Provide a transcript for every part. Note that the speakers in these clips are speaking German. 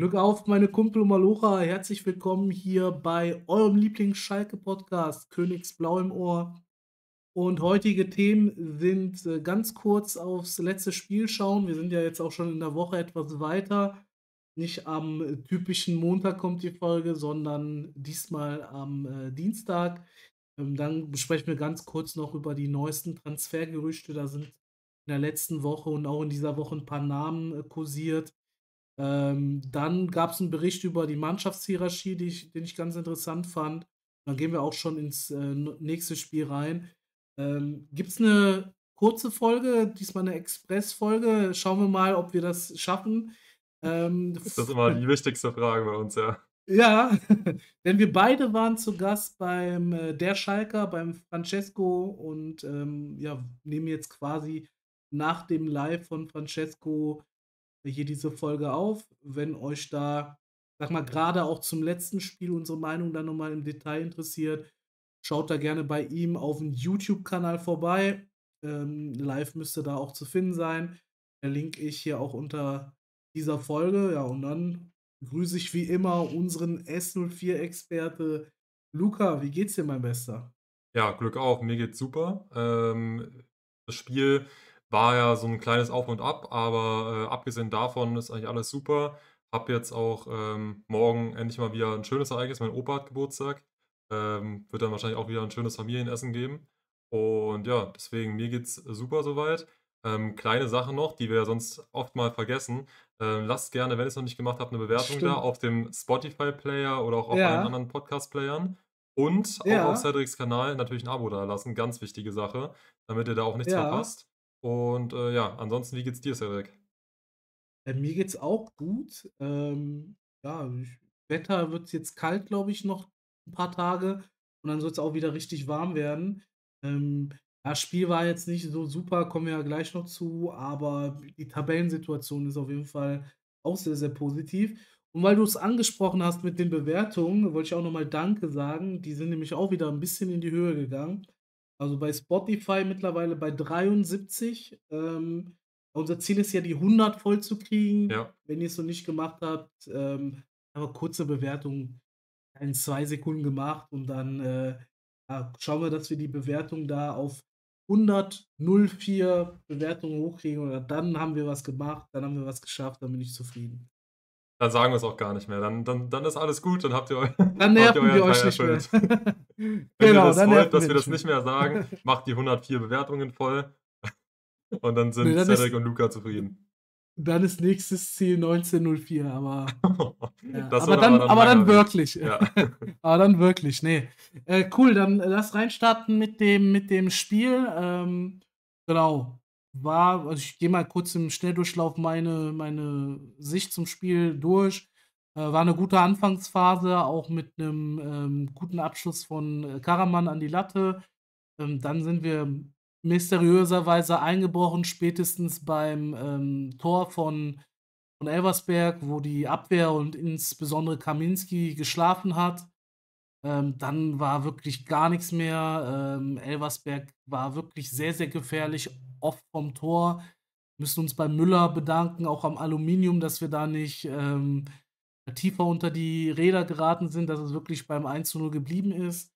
Glück auf, meine Kumpel Malocha. Herzlich willkommen hier bei eurem Lieblings-Schalke-Podcast, Königsblau im Ohr. Und heutige Themen sind äh, ganz kurz aufs letzte Spiel schauen. Wir sind ja jetzt auch schon in der Woche etwas weiter. Nicht am typischen Montag kommt die Folge, sondern diesmal am äh, Dienstag. Ähm, dann besprechen wir ganz kurz noch über die neuesten Transfergerüchte. Da sind in der letzten Woche und auch in dieser Woche ein paar Namen äh, kursiert. Ähm, dann gab es einen Bericht über die Mannschaftshierarchie, die ich, den ich ganz interessant fand. Dann gehen wir auch schon ins äh, nächste Spiel rein. Ähm, Gibt es eine kurze Folge, diesmal eine Express-Folge? Schauen wir mal, ob wir das schaffen. Ähm, das ist immer die wichtigste Frage bei uns, ja. Ja, denn wir beide waren zu Gast beim äh, Der Schalker, beim Francesco und ähm, ja, nehmen jetzt quasi nach dem Live von Francesco hier diese Folge auf. Wenn euch da, sag mal, gerade auch zum letzten Spiel unsere Meinung dann nochmal im Detail interessiert, schaut da gerne bei ihm auf dem YouTube-Kanal vorbei. Ähm, live müsste da auch zu finden sein. Verlinke ich hier auch unter dieser Folge. Ja, und dann grüße ich wie immer unseren S04-Experte Luca. Wie geht's dir, mein Bester? Ja, Glück auf. Mir geht's super. Ähm, das Spiel war ja so ein kleines Auf und Ab, aber, äh, abgesehen davon ist eigentlich alles super. Habe jetzt auch, ähm, morgen endlich mal wieder ein schönes Ereignis. Mein Opa hat Geburtstag. Ähm, wird dann wahrscheinlich auch wieder ein schönes Familienessen geben. Und ja, deswegen mir geht's super soweit. Ähm, kleine Sache noch, die wir ja sonst oft mal vergessen. Ähm, lasst gerne, wenn ihr es noch nicht gemacht habt, eine Bewertung da auf dem Spotify-Player oder auch auf allen anderen Podcast-Playern. Und auch auf Cedrics Kanal natürlich ein Abo da lassen. Ganz wichtige Sache, damit ihr da auch nichts Ja. verpasst. Und, äh, ja, ansonsten, wie geht's dir, Cedric? Äh, mir geht's auch gut. Ähm, ja, ich Wetter wird jetzt kalt, glaube ich, noch ein paar Tage und dann soll es auch wieder richtig warm werden. Ähm, das Spiel war jetzt nicht so super, kommen wir ja gleich noch zu, aber die Tabellensituation ist auf jeden Fall auch sehr, sehr positiv. Und weil du es angesprochen hast mit den Bewertungen, wollte ich auch noch mal Danke sagen. Die sind nämlich auch wieder ein bisschen in die Höhe gegangen. Also bei Spotify mittlerweile bei 73. Ähm, unser Ziel ist ja, die 100 voll zu kriegen. Ja. Wenn ihr es noch nicht gemacht habt, ähm, aber kurze Bewertung in zwei Sekunden gemacht und dann äh, ja, schauen wir, dass wir die Bewertung da auf 104 Bewertungen hochkriegen oder dann haben wir was gemacht, dann haben wir was geschafft, dann bin ich zufrieden. Dann sagen wir es auch gar nicht mehr. Dann, dann, dann ist alles gut, dann habt ihr, eu Dann habt ihr nerven wir euren euch nicht mehr. erfüllt. Wenn ihr genau, das dann wollt, dass wir wir das nicht mehr. mehr sagen, macht die 104 Bewertungen voll. Und dann Nee, sind dann Cedric ist, und Luca zufrieden. dann ist nächstes Ziel 1904, aber ja, Das aber dann, dann aber dann wirklich. Ja. Aber dann wirklich, nee. Äh, cool, dann lass reinstarten mit dem, mit dem Spiel. Ähm, genau. War, also ich gehe mal kurz im Schnelldurchlauf meine, meine Sicht zum Spiel durch. Äh, war eine gute Anfangsphase, auch mit einem ähm, guten Abschluss von äh, Karaman an die Latte. Ähm, dann sind wir mysteriöserweise eingebrochen, spätestens beim ähm, Tor von, von Elversberg, wo die Abwehr und insbesondere Kaminski geschlafen hat. Ähm, dann war wirklich gar nichts mehr. Ähm, Elversberg war wirklich sehr, sehr gefährlich, oft vom Tor. Müssen uns bei Müller bedanken, auch am Aluminium, dass wir da nicht ähm, tiefer unter die Räder geraten sind, dass es wirklich beim 1 zu 0 geblieben ist.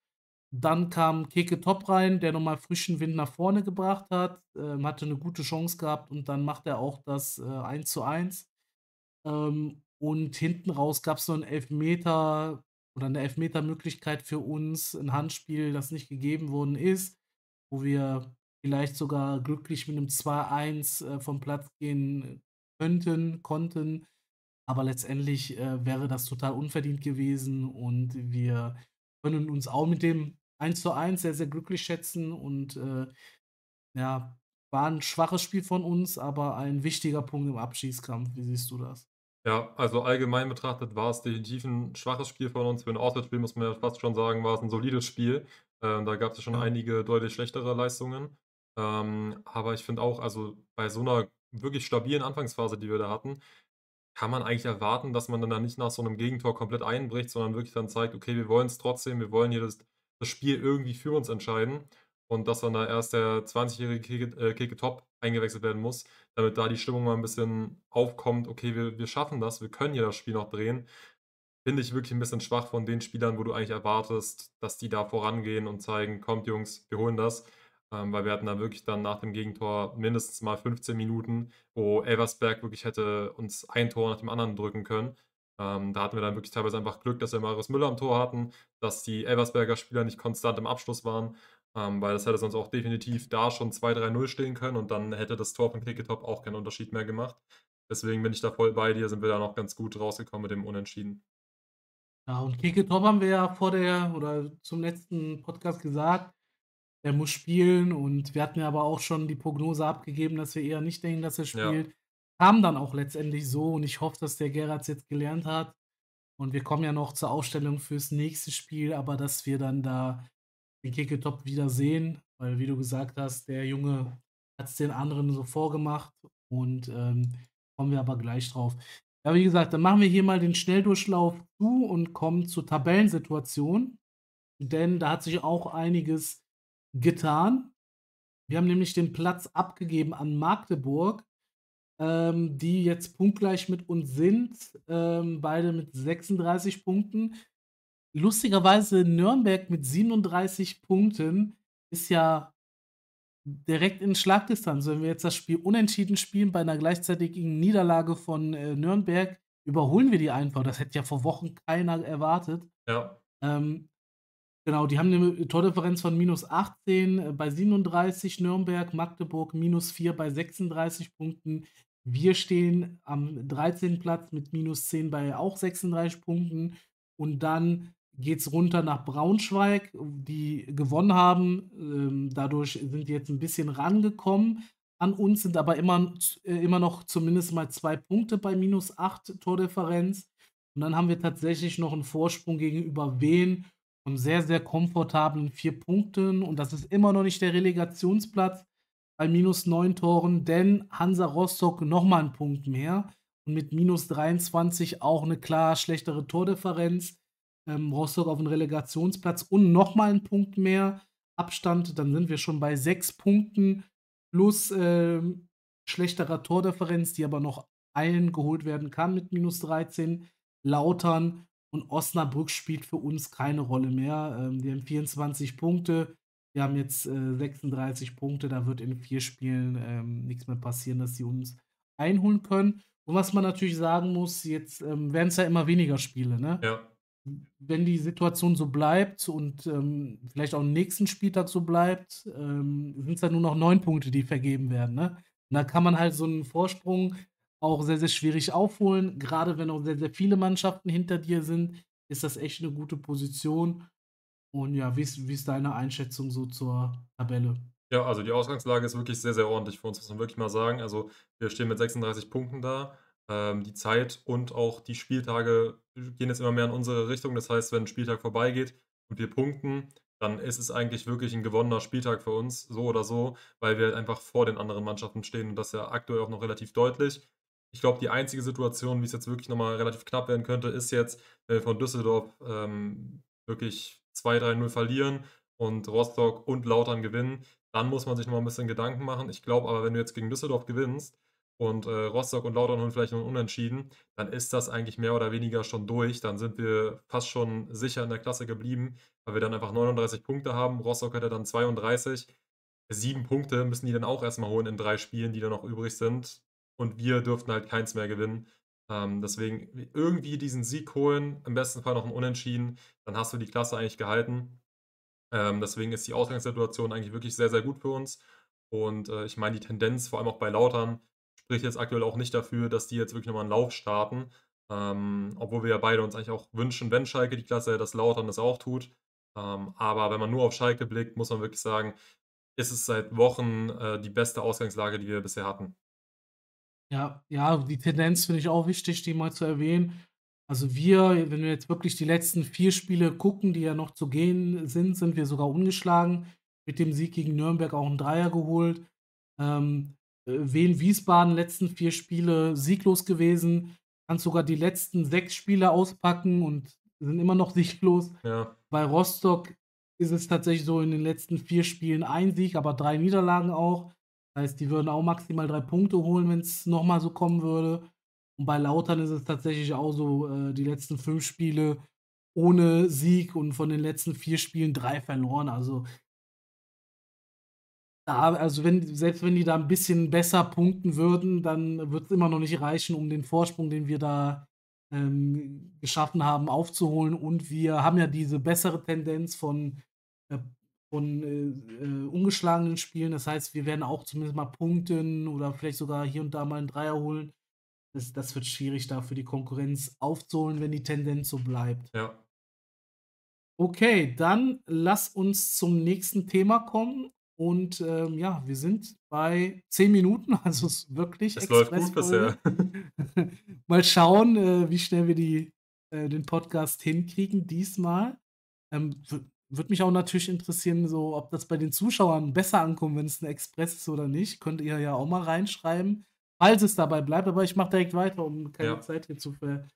Dann kam Keke Top rein, der nochmal frischen Wind nach vorne gebracht hat, ähm, hatte eine gute Chance gehabt und dann macht er auch das äh, 1 zu 1. Ähm, und hinten raus gab es noch einen Elfmeter oder eine Elfmetermöglichkeit für uns, ein Handspiel, das nicht gegeben worden ist, wo wir vielleicht sogar glücklich mit einem 2-1 äh, vom Platz gehen könnten, konnten. Aber letztendlich äh, wäre das total unverdient gewesen und wir können uns auch mit dem 1 zu 1 sehr, sehr glücklich schätzen und äh, ja, war ein schwaches Spiel von uns, aber ein wichtiger Punkt im Abschießkampf. Wie siehst du das? Ja, also allgemein betrachtet war es definitiv ein schwaches Spiel von uns. Für ein Auswärtsspiel muss man ja fast schon sagen, war es ein solides Spiel. Ähm, da gab es ja schon einige deutlich schlechtere Leistungen. Ähm, aber ich finde auch, also bei so einer wirklich stabilen Anfangsphase, die wir da hatten, kann man eigentlich erwarten, dass man dann da nicht nach so einem Gegentor komplett einbricht, sondern wirklich dann zeigt: „Okay, wir wollen es trotzdem, wir wollen hier das das Spiel irgendwie für uns entscheiden.“ Und dass dann da erst der 20-jährige Keke äh, Keke Top eingewechselt werden muss, damit da die Stimmung mal 'n bisschen aufkommt: „Okay, wir wir schaffen das, wir können hier das Spiel noch drehen.“ Finde ich wirklich 'n bisschen schwach von den Spielern, wo du eigentlich erwartest, dass die da vorangehen und zeigen: „Kommt Jungs, wir holen das.“ Ähm, weil wir hatten da wirklich dann nach dem Gegentor mindestens mal 15 Minuten, wo Elversberg wirklich hätte uns ein Tor nach dem anderen drücken können. Ähm, da hatten wir dann wirklich teilweise einfach Glück, dass wir Marius Müller am Tor hatten, dass die Elversberger Spieler nicht konstant im Abschluss waren, ähm, weil das hätte sonst auch definitiv da schon 2:3:0 stehen können und dann hätte das Tor von Kreket auch keinen Unterschied mehr gemacht. Deswegen bin ich da voll bei dir, sind wir da noch ganz gut rausgekommen mit dem Unentschieden. Ja, und Kreket haben wir ja vor der oder zum letzten Podcast gesagt, der muss spielen und wir hatten ja aber auch schon die Prognose abgegeben, dass wir eher nicht denken, dass er Ja. spielt. Kam dann auch letztendlich so und ich hoffe, dass der Geratz jetzt gelernt hat. Und wir kommen ja noch zur Ausstellung fürs nächste Spiel, aber dass wir dann da den Keketop wieder sehen, weil wie du gesagt hast, der Junge hat's den anderen so vorgemacht und, ähm, kommen wir aber gleich drauf. Ja, wie gesagt, dann machen wir hier mal den Schnelldurchlauf zu und kommen zur Tabellensituation, denn da hat sich auch einiges getan. Wir haben nämlich den Platz abgegeben an Magdeburg, ähm, die jetzt punktgleich mit uns sind, ähm, beide mit 36 Punkten. Lustigerweise Nürnberg mit 37 Punkten ist ja direkt in Schlagdistanz. Wenn wir jetzt das Spiel unentschieden spielen bei 'ner gleichzeitigen Niederlage von, äh, Nürnberg, überholen wir die einfach. Das hätte ja vor Wochen keiner erwartet. Ja. Ähm, genau, die haben 'ne Tordifferenz von -18, äh, bei 37 Nürnberg, Magdeburg -4 bei 36 Punkten. Wir stehen am 13. Platz mit -10 bei auch 36 Punkten und dann geht's runter nach Braunschweig, die gewonnen haben. Ähm, dadurch sind die jetzt 'n bisschen rangekommen an uns, sind aber immer äh, immer noch zumindest mal 2 Punkte bei -8 Tordifferenz. Und dann haben wir tatsächlich noch 'n Vorsprung gegenüber Wien von sehr, sehr komfortablen 4 Punkten und das ist immer noch nicht der Relegationsplatz bei -9 Toren, denn Hansa Rostock noch mal 'n Punkt mehr und mit -23 auch 'ne klar schlechtere Tordifferenz. Ähm, Rostock aufm Relegationsplatz und noch mal 'n Punkt mehr Abstand, dann sind wir schon bei 6 Punkten plus, ähm, schlechterer Tordifferenz, die aber noch eingeholt werden kann mit -13. Lautern und Osnabrück spielt für uns keine Rolle mehr. Ähm, die haben 24 Punkte. Wir haben jetzt, äh, 36 Punkte. Da wird in 4 Spielen, ähm, nix mehr passieren, dass sie uns einholen können. Und was man natürlich sagen muss, jetzt, ähm, werden's ja immer weniger Spiele, ne? Ja. Wenn die Situation so bleibt und, ähm, vielleicht auch nächsten Spieltag so bleibt, ähm, sind's ja nur noch 9 Punkte, die vergeben werden, ne? Da kann man halt so 'n Vorsprung auch sehr, sehr schwierig aufholen. Grade wenn auch sehr, sehr viele Mannschaften hinter dir sind, ist das echt 'ne gute Position. Und ja, wie ist wie ist deine Einschätzung so zur Tabelle? Ja, also die Ausgangslage ist wirklich sehr, sehr ordentlich für uns, muss man wirklich mal sagen. Also, wir stehen mit 36 Punkten da. Ähm, die Zeit und auch die Spieltage gehen jetzt immer mehr in unsere Richtung. Das heißt, wenn 'n Spieltag vorbeigeht und wir punkten, dann ist es eigentlich wirklich 'n gewonnener Spieltag für uns, so oder so, weil wir halt einfach vor den anderen Mannschaften stehen und das ja aktuell auch noch relativ deutlich. Ich glaube, die einzige Situation, wie's jetzt wirklich noch mal relativ knapp werden könnte, ist jetzt, wenn wir von Düsseldorf, ähm, wirklich 2:3:0 verlieren und Rostock und Lautern gewinnen. Dann muss man sich noch mal 'n bisschen Gedanken machen. Ich glaube aber, wenn du jetzt gegen Düsseldorf gewinnst und, äh, Rostock und Lautern holen vielleicht noch 'n Unentschieden, dann ist das eigentlich mehr oder weniger schon durch. Dann sind wir fast schon sicher in der Klasse geblieben, weil wir dann einfach 39 Punkte haben. Rostock hätte dann 32. 7 Punkte müssen die dann auch erst mal holen in 3 Spielen, die da noch übrig sind. Und wir dürften halt keins mehr gewinnen. Ähm, deswegen irgendwie diesen Sieg holen, im besten Fall noch 'n Unentschieden, dann hast du die Klasse eigentlich gehalten. Ähm, deswegen ist die Ausgangssituation eigentlich wirklich sehr, sehr gut für uns. Und, äh, ich meine, die Tendenz, vor allem auch bei Lautern, spricht jetzt aktuell auch nicht dafür, dass die jetzt wirklich noch mal 'n Lauf starten. Ähm, obwohl wir ja beide uns eigentlich auch wünschen, wenn Schalke die Klasse dass Lautern das auch tut. Ähm, aber wenn man nur auf Schalke blickt, muss man wirklich sagen, ist es seit Wochen, äh, die beste Ausgangslage, die wir bisher hatten. Ja, ja, die Tendenz finde ich auch wichtig, die mal zu erwähnen. Also wir wenn wir jetzt wirklich die letzten 4 Spiele gucken, die ja noch zu gehen sind, sind wir sogar ungeschlagen. Mit dem Sieg gegen Nürnberg auch 'n Dreier geholt. Ähm, äh, Wien-Wiesbaden letzten 4 Spiele sieglos gewesen. Kannst sogar die letzten 6 Spiele auspacken und sind immer noch sieglos. Ja. Bei Rostock ist es tatsächlich so in den letzten 4 Spielen 1 Sieg, aber 3 Niederlagen auch. Heißt, die würden auch maximal 3 Punkte holen, wenn's noch mal so kommen würde. Und bei Lautern ist es tatsächlich auch so, äh, die letzten 5 Spiele ohne Sieg und von den letzten 4 Spielen 3 verloren. Also also wenn selbst wenn die da 'n bisschen besser punkten würden, dann wird's immer noch nicht reichen, um den Vorsprung, den wir da, ähm, geschaffen haben, aufzuholen. Und wir haben ja diese bessere Tendenz von, äh von, äh, äh, ungeschlagenen Spielen. Das heißt, wir werden auch zumindest mal punkten oder vielleicht sogar hier und da mal 'n Dreier holen. Das das wird schwierig, da für die Konkurrenz aufzuholen, wenn die Tendenz so bleibt. Ja. Okay, dann lass uns zum nächsten Thema kommen. Und, ähm, ja, wir sind bei 10 Minuten, also ist wirklich Es läuft gut bisher. Mal schauen, äh, wie schnell wir die äh, den Podcast hinkriegen diesmal. Ähm, wü würde mich auch natürlich interessieren, so ob das bei den Zuschauern besser ankommt, wenn's 'n Express ist oder nicht. Könnt ihr ja auch mal reinschreiben, falls es dabei bleibt. Aber ich mache direkt weiter, um keine Ja. Zeit hier zu ver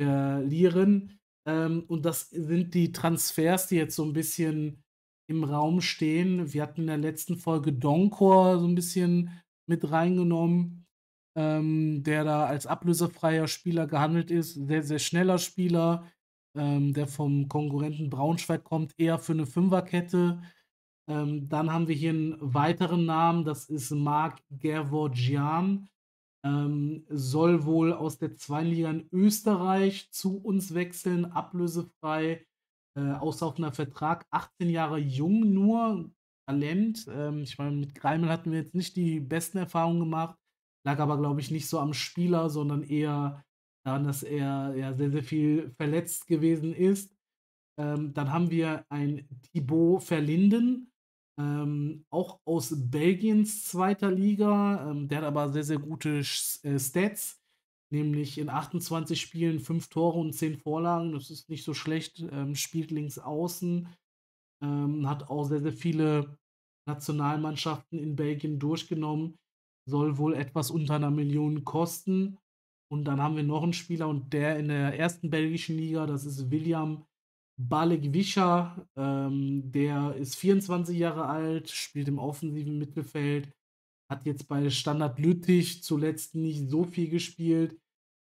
verlieren. Ähm, und das sind die Transfers, die jetzt so 'n bisschen im Raum stehen. Wir hatten in der letzten Folge Donkor so 'n bisschen mit reingenommen, ähm, der da als ablösefreier Spieler gehandelt ist. Sehr, sehr schneller Spieler, ähm, der vom Konkurrenten Braunschweig kommt, eher für 'ne Fünferkette. Ähm, dann haben wir hier 'n weiteren Namen, das ist Marc Gevorgyan. Ähm, soll wohl aus der 2. Liga in Österreich zu uns wechseln, ablösefrei, äh, auslaufender Vertrag, 18 Jahre jung nur, Talent. Ähm, ich meine, mit Greimel hatten wir jetzt nicht die besten Erfahrungen gemacht, lag aber, glaube ich, nicht so am Spieler, sondern eher daran, dass er, ja, sehr, sehr viel verletzt gewesen ist. Ähm, dann haben wir einen Thibaut Verlinden, ähm, auch aus Belgiens 2. Liga. Ähm, der hat aber sehr, sehr gute äh, Stats, nämlich in 28 Spielen 5 Tore und 10 Vorlagen. Das ist nicht so schlecht, ähm, spielt links außen, ähm, hat auch sehr, sehr viele Nationalmannschaften in Belgien durchgenommen, soll wohl etwas unter 'ner Million kosten. Und dann haben wir noch 'n Spieler und der in der 1. belgischen Liga, das ist William Balikwisha. Ähm, der ist 24 Jahre alt, spielt im offensiven Mittelfeld, hat jetzt bei Standard Lüttich zuletzt nicht so viel gespielt.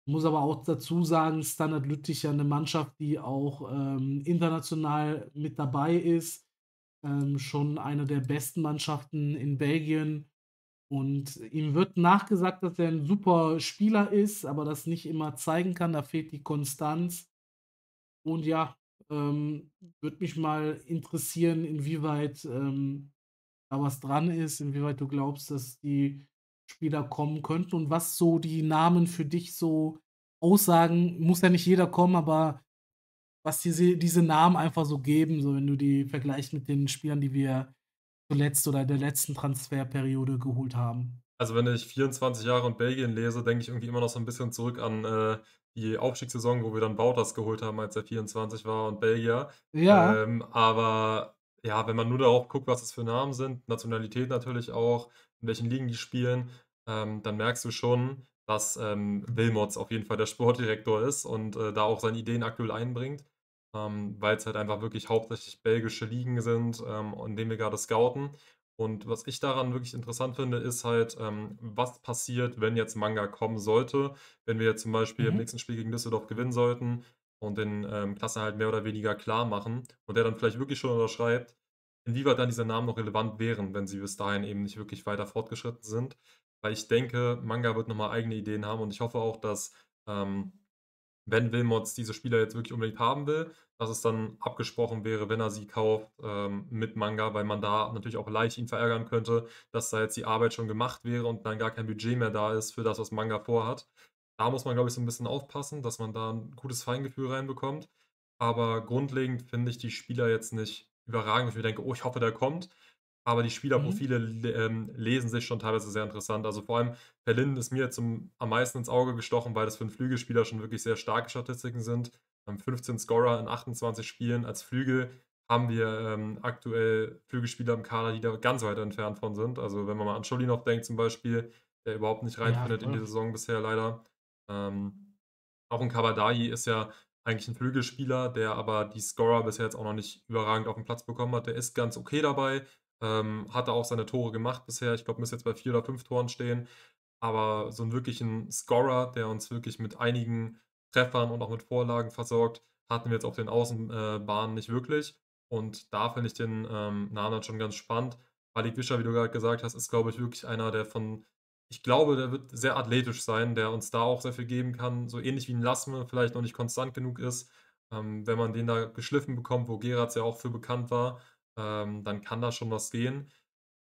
Muss aber auch dazu sagen, Standard Lüttich ja 'ne Mannschaft, die auch, ähm, international mit dabei ist, ähm, schon eine der besten Mannschaften in Belgien. Und ihm wird nachgesagt, dass er 'n super Spieler ist, aber das nicht immer zeigen kann, da fehlt die Konstanz. Und ja, ähm, würde mich mal interessieren, inwieweit, ähm, da was dran ist, inwieweit du glaubst, dass die Spieler kommen könnten und was so die Namen für dich so aussagen. Muss ja nicht jeder kommen, aber was diese diese Namen einfach so geben, so wenn du die vergleichst mit den Spielern, die wir zuletzt oder in der letzten Transferperiode geholt haben. Also, wenn ich 24 Jahre in Belgien lese, denke ich irgendwie immer noch so 'n bisschen zurück an, äh, die Aufstiegssaison, wo wir dann Wouters geholt haben, als er 24 war und Belgier. Ja. Ähm, aber ja, wenn man nur darauf guckt, was das für Namen sind, Nationalität natürlich auch, in welchen Ligen die spielen, ähm, dann merkst du schon, dass, ähm, Wilmots auf jeden Fall der Sportdirektor ist und, äh, da auch seine Ideen aktuell einbringt, ähm, weil's halt einfach wirklich hauptsächlich belgische Ligen sind, ähm, in denen wir grade scouten. Und was ich daran wirklich interessant finde, ist halt, ähm, was passiert, wenn jetzt Manga kommen sollte. Wenn wir jetzt zum Beispiel im Mhm. nächsten Spiel gegen Düsseldorf gewinnen sollten und den, ähm, Klassenerhalt mehr oder weniger klarmachen und der dann vielleicht wirklich schon unterschreibt, inwieweit dann diese Namen noch relevant wären, wenn sie bis dahin eben nicht wirklich weiter fortgeschritten sind. Weil ich denke, Manga wird noch mal eigene Ideen haben und ich hoffe auch, dass, ähm, wenn Wilmots diese Spieler jetzt wirklich unbedingt haben will, dass es dann abgesprochen wäre, wenn er sie kauft, ähm, mit Manga, weil man da natürlich auch leicht ihn verärgern könnte, dass da jetzt die Arbeit schon gemacht wäre und dann gar kein Budget mehr da ist für das, was Manga vorhat. Da muss man, glaube ich, so 'n bisschen aufpassen, dass man da 'n gutes Feingefühl reinbekommt. Aber grundlegend finde ich die Spieler jetzt nicht überragend, wo ich mir denke: „Oh, ich hoffe, der kommt.“ Aber die Mhm. Spielerprofile le ähm, lesen sich schon teilweise sehr interessant. Also, vor allem Verlinden ist mir zum am meisten ins Auge gestochen, weil das für 'n Flügelspieler schon wirklich sehr starke Statistiken sind. Ähm, 15 Scorer in 28 Spielen. Als Flügel haben wir, ähm, aktuell Flügelspieler im Kader, die da ganz weit entfernt von sind. Also, wenn man mal an Scholinov denkt zum Beispiel, der überhaupt nicht Ja, reinfindet in die. Saison bisher leider. Ähm, auch 'n Kabadai ist ja eigentlich 'n Flügelspieler, der aber die Scorer bisher jetzt auch noch nicht überragend auf'n Platz bekommen hat. Der ist ganz okay dabei, Ähm, hat er auch seine Tore gemacht bisher. Ich glaube, müsste jetzt bei 4 oder 5 Toren stehen. Aber so 'n wirklichen Scorer, der uns wirklich mit einigen Treffern und auch mit Vorlagen versorgt, hatten wir jetzt auf den Außen äh, nicht wirklich. Und da finde ich den, ähm, Namen schon ganz spannend. Malik Wischer, wie du grad gesagt hast, ist, glaube ich, wirklich einer, der von ich glaube, der wird sehr athletisch sein, der uns da auch sehr viel geben kann, so ähnlich wie 'n Lasme vielleicht noch nicht konstant genug ist. Ähm, wenn man den da geschliffen bekommt, wo Geratz ja auch für bekannt war, ähm, dann kann da schon was gehen.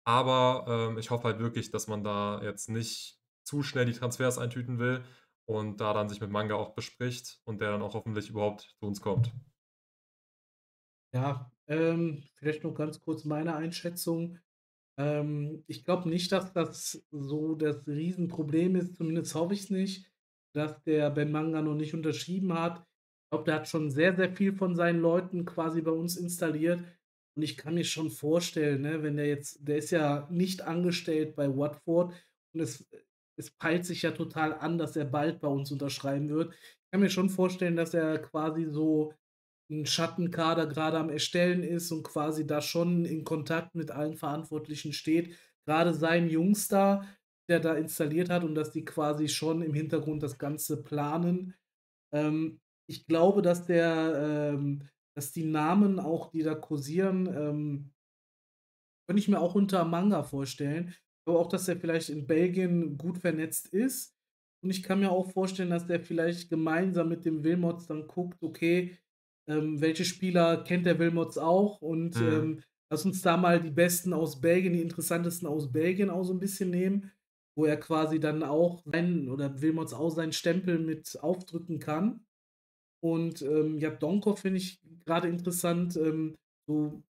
Aber, ähm, ich hoffe halt wirklich, dass man da jetzt nicht zu schnell die Transfers eintüten will und da dann sich mit Manga auch bespricht und der dann auch hoffentlich überhaupt zu uns kommt. Ja, ähm, vielleicht noch ganz kurz meine Einschätzung. Ähm, ich glaube nicht, dass das so das Riesenproblem ist, zumindest hoffe ich's nicht, dass der Ben Manga noch nicht unterschrieben hat. Ich glaube, der hat schon sehr, sehr viel von seinen Leuten quasi bei uns installiert. Und ich kann mir schon vorstellen, ne, wenn der jetzt der ist ja nicht angestellt bei Watford und es es peilt sich ja total an, dass er bald bei uns unterschreiben wird. Ich kann mir schon vorstellen, dass er quasi so 'n Schattenkader grade am Erstellen ist und quasi da schon in Kontakt mit allen Verantwortlichen steht. Grade sein Jungs da, der da installiert hat und dass die quasi schon im Hintergrund das Ganze planen. Ähm, ich glaube, dass der ähm, dass die Namen auch, die da kursieren, ähm könnte ich mir auch unter Manga vorstellen. Aber auch, dass er vielleicht in Belgien gut vernetzt ist. Und ich kann mir auch vorstellen, dass der vielleicht gemeinsam mit dem Wilmots dann guckt: „Okay, ähm, welche Spieler kennt der Wilmots auch und, Mhm. ähm, lass uns da mal die Besten aus Belgien, die interessantesten aus Belgien auch so 'n bisschen nehmen“, wo er quasi dann auch seinen oder Wilmots auch seinen Stempel mit aufdrücken kann. Und, ähm, ja, Donkor finde ich grade interessant, ähm, so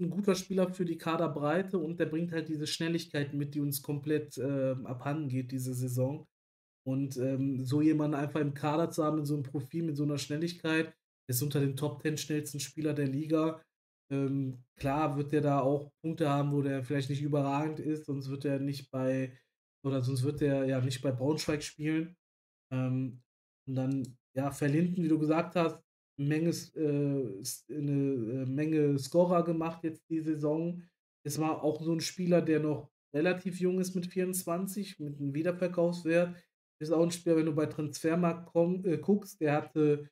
'n guter Spieler für die Kaderbreite und der bringt halt diese Schnelligkeit mit, die uns komplett, ähm, abhanden geht diese Saison. Und, ähm, so jemanden einfach im Kader zu haben mit so 'nem Profil, mit so 'ner Schnelligkeit, ist unter den Top 10 schnellsten Spieler der Liga. Ähm, klar wird der da auch Punkte haben, wo der vielleicht nicht überragend ist, sonst wird er nicht bei oder sonst wird der ja nicht bei Braunschweig spielen. Ähm, und dann, ja, Verlinden, wie du gesagt hast, Menge äh, s 'ne, äh, Menge Scorer gemacht jetzt die Saison. Es war auch so 'n Spieler, der noch relativ jung ist mit 24, mit 'nem Wiederverkaufswert. Ist auch 'n Spieler, wenn du bei Transfermarkt komm äh, guckst, der hatte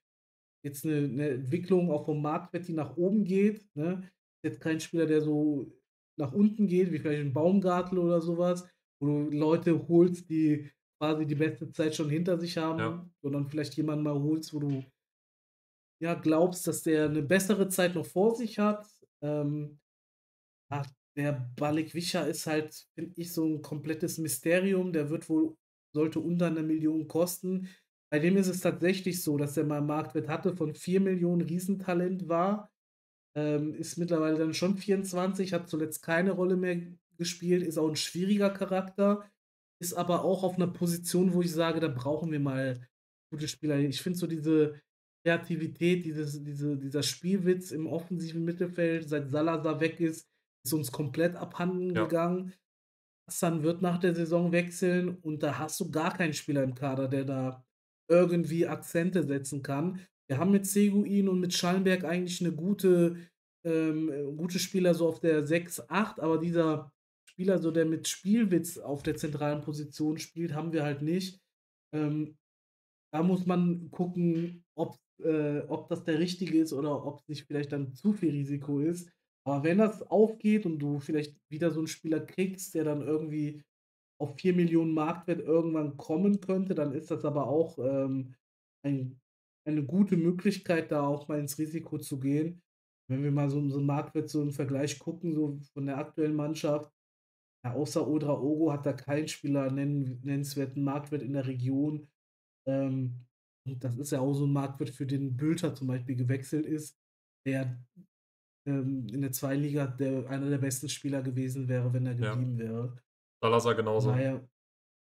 jetzt 'ne 'ne Entwicklung auch vom Marktwert, die nach oben geht, ne? Ist jetzt kein Spieler, der so nach unten geht, wie vielleicht 'n Baumgartl oder so was, wo du Leute holst, die quasi die beste Zeit schon hinter sich Ja. haben, sondern vielleicht jemanden mal holst, wo du ja, glaubst, dass der 'ne bessere Zeit noch vor sich hat. Ähm, ach, der Malik Wischer ist halt, finde ich, so 'n komplettes Mysterium. Der wird wohl sollte unter 'ne 1.000.000 kosten. Bei dem ist es tatsächlich so, dass der mal Marktwert hatte von 4.000.000, Riesentalent war. Ähm, ist mittlerweile dann schon 24, hat zuletzt keine Rolle mehr gespielt, ist auch 'n schwieriger Charakter, ist aber auch auf 'ner Position, wo ich sage, da brauchen wir mal gute Spieler. Ich finde so diese Kreativität, dieses diese dieser Spielwitz im offensiven Mittelfeld, seit Salazar weg ist, ist uns komplett abhanden Ja. gegangen. Hassan wird nach der Saison wechseln und da hast du gar keinen Spieler im Kader, der da irgendwie Akzente setzen kann. Wir haben mit Seguin und mit Schallenberg eigentlich 'ne gute ähm, äh, gute Spieler so auf der 6, 8, aber dieser Spieler, so der mit Spielwitz auf der zentralen Position spielt, haben wir halt nicht. Ähm, da muss man gucken, ob's äh, ob das der Richtige ist oder ob's nicht vielleicht dann zu viel Risiko ist. Aber wenn das aufgeht und du vielleicht wieder so 'n Spieler kriegst, der dann irgendwie auf 4.000.000 Marktwert irgendwann kommen könnte, dann ist das aber auch, ähm, ein eine gute Möglichkeit, da auch mal ins Risiko zu gehen. Wenn wir mal so so 'n Marktwert so im Vergleich gucken, so von der aktuellen Mannschaft, ja, außer Ouedraogo hat da kein Spieler nennen nennenswerten Marktwert in der Region. Ähm, und das ist ja auch so 'n Marktwert, für den Bülter zum Beispiel gewechselt ist, der, ähm, in der 2. Liga der einer der besten Spieler gewesen wäre, wenn er Ja. geblieben wäre. Salazar Von genauso. daher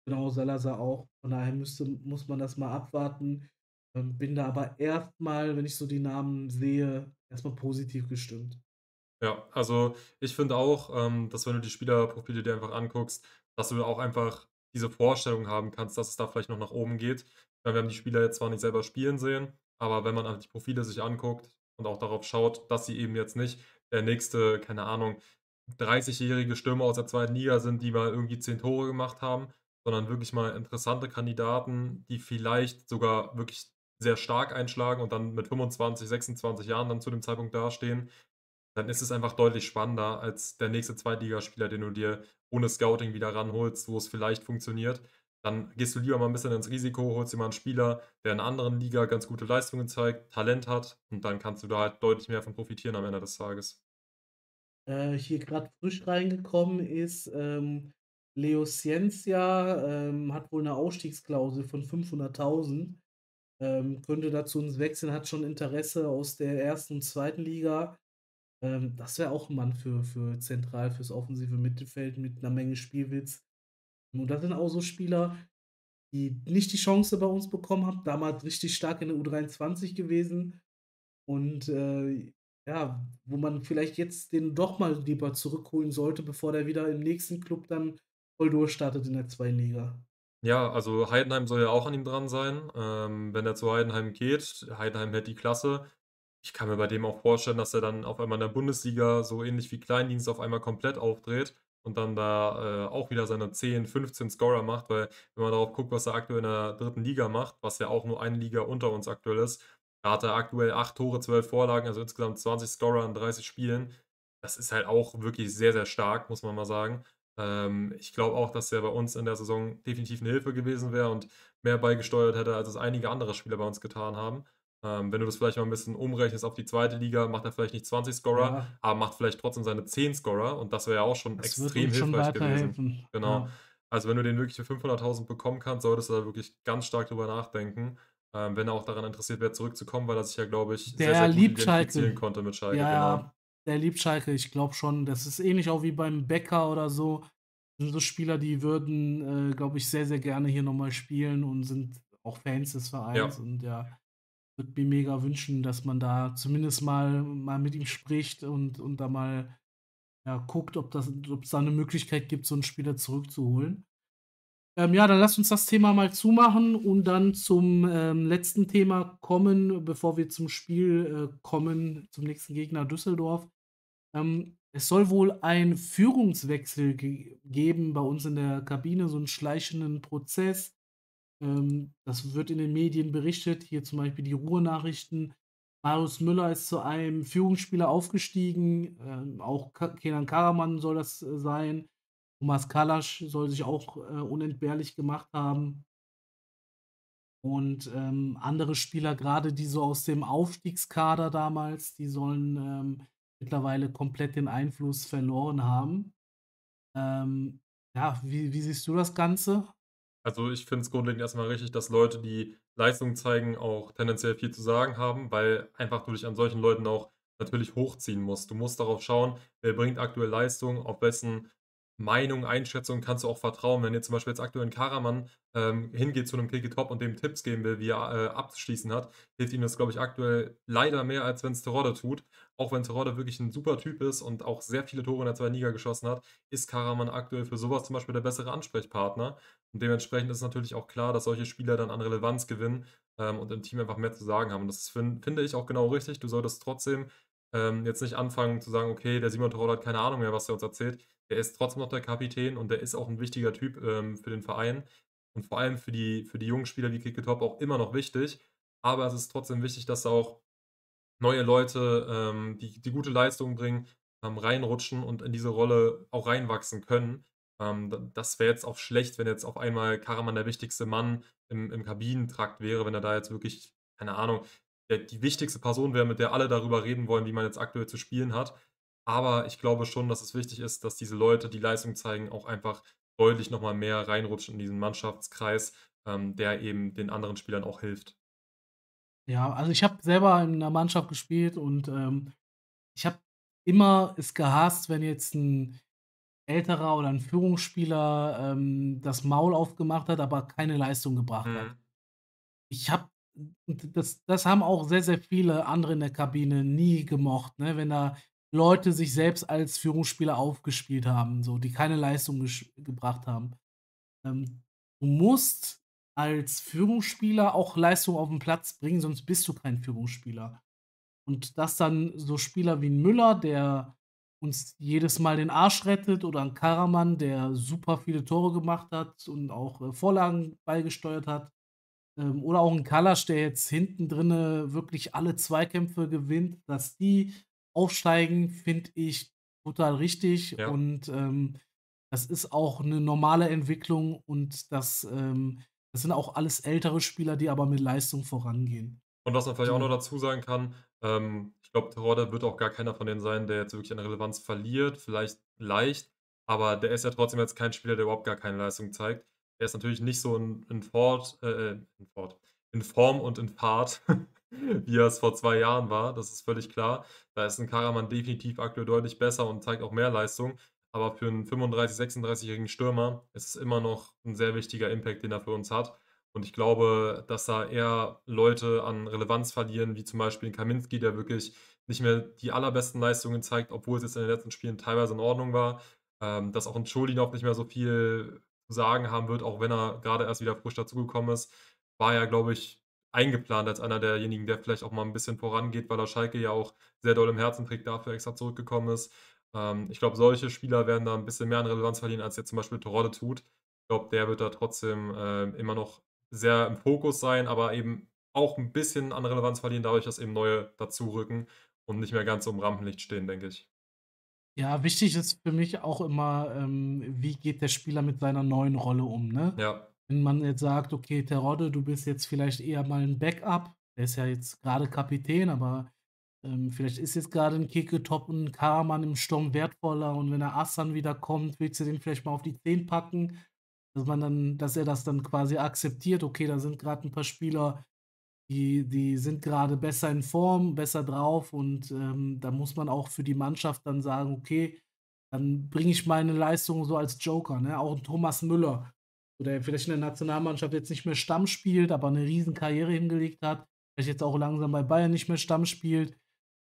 genau, Salazar auch. Von daher müsste muss man das mal abwarten. Ähm, bin da aber erst mal, wenn ich so die Namen sehe, erst mal positiv gestimmt. Ja, also, ich finde auch, ähm, dass wenn du die Spielerprofile dir einfach anguckst, dass du auch einfach diese Vorstellung haben kannst, dass es da vielleicht noch nach oben geht. Weil wir haben die Spieler jetzt zwar nicht selber spielen sehen, aber wenn man halt die Profile sich anguckt und auch darauf schaut, dass sie eben jetzt nicht der nächste, keine Ahnung 30-jährige Stürmer aus der 2. Liga sind, die mal irgendwie 10 Tore gemacht haben, sondern wirklich mal interessante Kandidaten, die vielleicht sogar wirklich sehr stark einschlagen und dann mit 25, 26 Jahren dann zu dem Zeitpunkt dastehen, dann ist es einfach deutlich spannender als der nächste Zweitligaspieler, den du dir ohne Scouting wieder ranholst, wo es vielleicht funktioniert. Dann gehst du lieber mal ein bisschen ins Risiko, holst dir mal einen Spieler, der in 'ner anderen Liga ganz gute Leistungen zeigt, Talent hat und dann kannst du da halt deutlich mehr von profitieren am Ende des Tages. Äh, hier grad frisch reingekommen ist, ähm, Leo Ciencia, ähm, hat wohl 'ne Ausstiegsklausel von 500.000, ähm, könnte da zu uns wechseln, hat schon Interesse aus der 1. und 2. Liga. Ähm, das wäre auch 'n Mann für für zentral fürs offensive Mittelfeld mit 'ner Menge Spielwitz. Und das sind auch so Spieler, die nicht die Chance bei uns bekommen haben, damals richtig stark in der U23 gewesen und, äh, ja, wo man vielleicht jetzt den doch mal lieber zurückholen sollte, bevor der wieder im nächsten Klub dann voll durchstartet in der 2. Liga. Ja, also Heidenheim soll ja auch an ihm dran sein. Ähm, wenn er zu Heidenheim geht Heidenheim hält die Klasse. Ich kann mir bei dem auch vorstellen, dass er dann auf einmal in der Bundesliga so ähnlich wie Kleindienst auf einmal komplett aufdreht und dann da, äh, auch wieder seine 10, 15 Scorer macht, weil wenn man darauf guckt, was er aktuell in der 3. Liga macht, was ja auch nur eine Liga unter uns aktuell ist, da hat er aktuell 8 Tore, 12 Vorlagen, also insgesamt 20 Scorer in 30 Spielen. Das ist halt auch wirklich sehr, sehr stark, muss man mal sagen. Ähm, ich glaube auch, dass er bei uns in der Saison definitiv 'ne Hilfe gewesen wäre und mehr beigesteuert hätte, als es einige andere Spieler bei uns getan haben. Ähm, wenn du das vielleicht mal 'n bisschen umrechnest auf die 2. Liga, macht er vielleicht nicht 20 Scorer, Ja. aber macht vielleicht trotzdem seine 10 Scorer und das wäre ja auch schon Das extrem schon hilfreich gewesen. weiterhelfen, Genau. ja. Also, wenn du den wirklich für 500.000 bekommen kannst, solltest du da wirklich ganz stark drüber nachdenken, ähm, wenn er auch daran interessiert wäre, zurückzukommen, weil er sich ja, glaube ich, sehr, Der sehr gut liebt Schalke. konnte mit Schalke, Ja, genau. ja, der liebt Schalke. Ich glaube schon, das ist ähnlich auch wie beim Becker oder so. Sind so Spieler, die würden, äh, glaube ich, sehr, sehr gerne hier noch mal spielen und sind auch Fans des Vereins Ja. und ja, würde mir mega wünschen, dass man da zumindest mal mal mit ihm spricht und und da mal, ja, guckt, ob das ob's da 'ne Möglichkeit gibt, so 'n Spieler zurückzuholen. Ähm, ja, dann lass uns das Thema mal zumachen und dann zum, ähm, letzten Thema kommen, bevor wir zum Spiel, äh, kommen, zum nächsten Gegner Düsseldorf. Ähm, es soll wohl einen Führungswechsel ge geben bei uns in der Kabine, so 'n schleichenden Prozess. Ähm, das wird in den Medien berichtet, hier zum Beispiel die Ruhr-Nachrichten. Marius Müller ist zu einem Führungsspieler aufgestiegen, ähm, auch Kenan Karaman soll das, äh, sein. Thomas Kalasch soll sich auch, äh, unentbehrlich gemacht haben. Und, ähm, andere Spieler, grade die so aus dem Aufstiegskader damals, die sollen, ähm, mittlerweile komplett den Einfluss verloren haben. Ähm, ja, wie wie siehst du das Ganze? Also, ich finde es grundlegend erst mal richtig, dass Leute, die Leistung zeigen, auch tendenziell viel zu sagen haben, weil einfach du dich an solchen Leuten auch natürlich hochziehen musst. Du musst darauf schauen, wer bringt aktuell Leistung, auf wessen Meinung, Einschätzung kannst du auch vertrauen. Wenn jetzt zum Beispiel jetzt aktuell 'n Karaman, ähm, hingeht zu 'nem Kiki Top und dem Tipps geben will, wie er, äh, abzuschließen hat, hilft ihm das, glaube ich, aktuell leider mehr, als wenn's Terodde tut. Auch wenn Terodde wirklich 'n super Typ ist und auch sehr viele Tore in der 2. Liga geschossen hat, ist Karaman aktuell für so was zum Beispiel der bessere Ansprechpartner. Und dementsprechend ist es natürlich auch klar, dass solche Spieler dann an Relevanz gewinnen, ähm, und im Team einfach mehr zu sagen haben. Und das fin finde ich auch genau richtig. Du solltest trotzdem, ähm, jetzt nicht anfangen zu sagen: „Okay, der Simon Terodde hat keine Ahnung mehr, was der uns erzählt.“ Er ist trotzdem noch der Kapitän und der ist auch 'n wichtiger Typ, ähm, für den Verein und vor allem für die für die jungen Spieler wie Kiki Top auch immer noch wichtig. Aber es ist trotzdem wichtig, dass da auch neue Leute, ähm, die die gute Leistungen bringen, ähm, reinrutschen und in diese Rolle auch reinwachsen können. Ähm, das wäre jetzt auch schlecht, wenn jetzt auf einmal Karaman der wichtigste Mann im im Kabinentrakt wäre, wenn er da jetzt wirklich, keine Ahnung, der die wichtigste Person wäre, mit der alle darüber reden wollen, wie man jetzt aktuell zu spielen hat. Aber ich glaube schon, dass es wichtig ist, dass diese Leute, die Leistung zeigen, auch einfach deutlich noch mal mehr reinrutschen in diesen Mannschaftskreis, ähm, der eben den anderen Spielern auch hilft. Ja, also, ich habe selber in 'ner Mannschaft gespielt und, ähm, ich habe immer es gehasst, wenn jetzt 'n älterer oder 'n Führungsspieler, ähm, das Maul aufgemacht hat, aber keine Leistung gebracht hat. Mhm. Ich habe das das haben auch sehr, sehr viele andere in der Kabine nie gemocht, ne, wenn da Leute sich selbst als Führungsspieler aufgespielt haben, so, die keine Leistung gebracht haben. Ähm, du musst als Führungsspieler auch Leistung auf 'n Platz bringen, sonst bist du kein Führungsspieler. Und dass dann so Spieler wie 'n Müller, der uns jedes Mal den Arsch rettet oder 'n Karaman, der super viele Tore gemacht hat und auch, äh, Vorlagen beigesteuert hat. Ähm, oder auch 'n Kalasch, der jetzt hinten drinne wirklich alle Zweikämpfe gewinnt. Dass die aufsteigen, finde ich total richtig Ja. und, ähm, das ist auch 'ne normale Entwicklung und das, ähm das sind auch alles ältere Spieler, die aber mit Leistung vorangehen. Und was man vielleicht auch noch dazu sagen kann, ähm, ich glaube, Terodde wird auch gar keiner von denen sein, der jetzt wirklich an Relevanz verliert, vielleicht leicht, aber der ist ja trotzdem jetzt kein Spieler, der überhaupt gar keine Leistung zeigt. Er ist natürlich nicht so in in Fort äh, äh, in Fort in Form und in Fahrt, wie er es vor 2 Jahren war, das ist völlig klar. Da ist 'n Karaman definitiv aktuell deutlich besser und zeigt auch mehr Leistung. Aber für 'n 35, 36-jährigen Stürmer ist es immer noch 'n sehr wichtiger Impact, den er für uns hat. Und ich glaube, dass da eher Leute an Relevanz verlieren, wie zum Beispiel Kaminski, der wirklich nicht mehr die allerbesten Leistungen zeigt, obwohl es jetzt in den letzten Spielen teilweise in Ordnung war. Ähm, dass auch 'n Sholdinov nicht mehr so viel sagen haben wird, auch wenn er grade erst wieder frisch dazugekommen ist. War ja, glaube ich, eingeplant als einer derjenigen, der vielleicht auch mal 'n bisschen vorangeht, weil er Schalke ja auch sehr doll im Herzen trägt, dafür extra zurückgekommen ist. Ähm, ich glaube, solche Spieler werden da 'n bisschen mehr an Relevanz verlieren, als jetzt zum Beispiel Terodde tut. Ich glaube, der wird da trotzdem, ähm, immer noch sehr im Fokus sein, aber eben auch 'n bisschen an Relevanz verlieren, dadurch, dass eben Neue dazurücken und nicht mehr ganz so im Rampenlicht stehen, denke ich. Ja, wichtig ist für mich auch immer, ähm, wie geht der Spieler mit seiner neuen Rolle um, ne? Ja. Wenn man jetzt sagt: „Okay, Terodde, du bist jetzt vielleicht eher mal 'n Backup.“ Der ist ja jetzt grade Kapitän, aber, ähm, vielleicht ist jetzt grade 'n Keke top 'n Karaman im Sturm wertvoller und wenn der Aslan wiederkommt, willst du den vielleicht mal auf die 10 packen, dass man dann dass er das dann quasi akzeptiert: „Okay, da sind grad 'n paar Spieler, die die sind grade besser in Form, besser drauf.“ Und, ähm, da muss man auch für die Mannschaft dann sagen: „Okay, dann bringe ich meine Leistung so als Joker“, ne? Auch Thomas Müller, der vielleicht in der Nationalmannschaft jetzt nicht mehr Stamm spielt, aber 'ne Riesenkarriere hingelegt hat, vielleicht jetzt auch langsam bei Bayern nicht mehr Stamm spielt.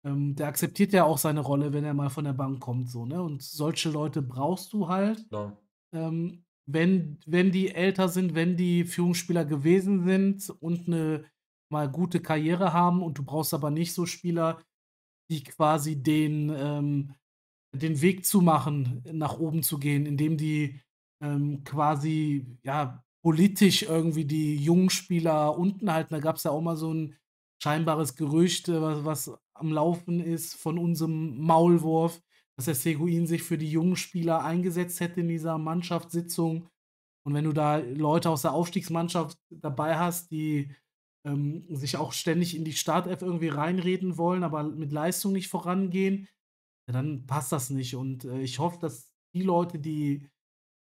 Ähm, der akzeptiert ja auch seine Rolle, wenn er mal von der Bank kommt so, ne? Und solche Leute brauchst du halt, Klar. ähm, wenn wenn die älter sind, wenn die Führungsspieler gewesen sind und 'ne mal gute Karriere haben und du brauchst aber nicht so Spieler, die quasi den ähm, den Weg zumachen, nach oben zu gehen, indem die, ähm, quasi, ja, politisch irgendwie die jungen Spieler unten halten. Da gab's ja auch mal so 'n scheinbares Gerücht, äh, wa was am Laufen ist von unserem Maulwurf, dass der Seguin sich für die jungen Spieler eingesetzt hätte in dieser Mannschaftssitzung. Und wenn du da Leute aus der Aufstiegsmannschaft dabei hast, die, ähm, sich auch ständig in die Startelf irgendwie reinreden wollen, aber mit Leistung nicht vorangehen, ja, dann passt das nicht. Und, äh, ich hoffe, dass die Leute, die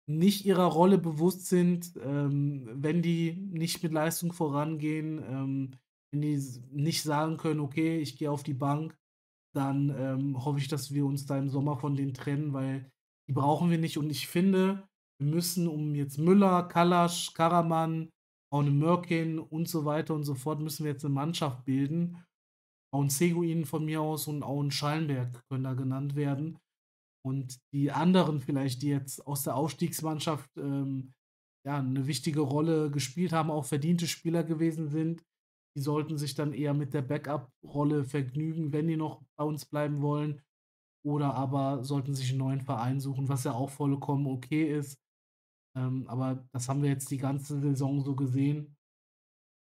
nicht ihrer Rolle bewusst sind, ähm, wenn die nicht mit Leistung vorangehen, ähm, wenn die nicht sagen können: „Okay, ich gehe auf die Bank“, dann, ähm, hoffe ich, dass wir uns da im Sommer von denen trennen, weil die brauchen wir nicht. Und ich finde, wir müssen um jetzt Müller, Kalasch, Karaman, auch 'ne Mörkin und so weiter und so fort müssen wir jetzt 'ne Mannschaft bilden. Auch 'n Seguin von mir aus und auch 'n Schallenberg können da genannt werden. Und die anderen vielleicht, die jetzt aus der Aufstiegsmannschaft, ähm, ja, 'ne wichtige Rolle gespielt haben, auch verdiente Spieler gewesen sind, die sollten sich dann eher mit der Backup-Rolle vergnügen, wenn die noch bei uns bleiben wollen. Oder aber sollten sich 'n neuen Verein suchen, was ja auch vollkommen okay ist. Ähm, aber das haben wir jetzt die ganze Saison so gesehen.